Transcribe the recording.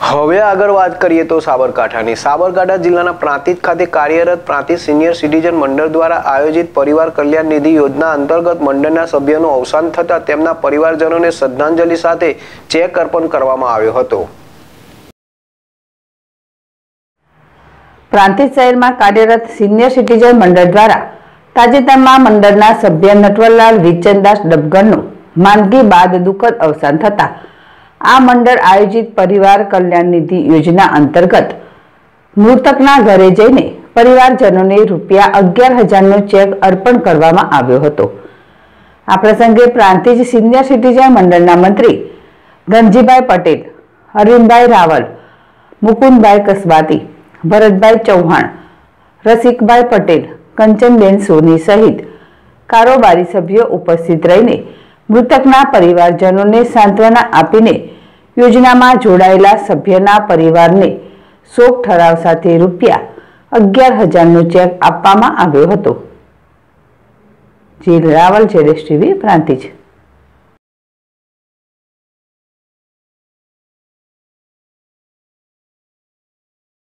હવે આગળ વાત કરીએ તો સાબરકાંઠાની. સાબરકાંઠા જિલ્લાના પ્રાંતિજ ખાતે કાર્યરત પ્રાંતિજ સિનિયર સિટીઝન મંડળ દ્વારા આયોજિત પરિવાર કલ્યાણ નિધિ યોજના અંતર્ગત મંડળના સભ્યનું અવસાન થતાં તેમના પરિવારજનોને શ્રદ્ધાંજલિ સાથે ચેક અર્પણ કરવામાં આવ્યો હતો. પ્રાંતિજ શહેરમાં કાર્યરત સિનિયર સિટીઝન મંડળ દ્વારા તાજેતરમાં મંડળના સભ્ય નટવરલાલ વિચનદાસ ડબગરનું માંદગી બાદ દુઃખદ અવસાન થતા આ મંડળ આયોજિત પરિવાર કલ્યાણ નિધિ યોજના અંતર્ગત મૃતકના ઘરે જઈને પરિવારજનોને રૂપિયા અગિયાર હજારનો ચેક અર્પણ કરવામાં આવ્યો હતો. આ પ્રસંગે પ્રાંતિજ સિનિયર સિટીઝન મંડળના મંત્રી ધનજીભાઈ પટેલ, અરવિંદભાઈ રાવલ, મુકુંદભાઈ કસબાતી ભરતભાઈ ચૌહાણ, રસિકભાઈ પટેલ, કંચનબેન સોની સહિત કારોબારી સભ્યો ઉપસ્થિત રહીને મૃતકના પરિવારજનોને સાંત્વના આપીને યોજનામાં જોડાયેલા સભ્યના પરિવારને શોક ઠરાવ સાથે રૂપિયા અગિયાર હજારનો ચેક આપવામાં આવ્યો હતો. જે રાવલ જેડેશ ટીવી, પ્રાંતિજ.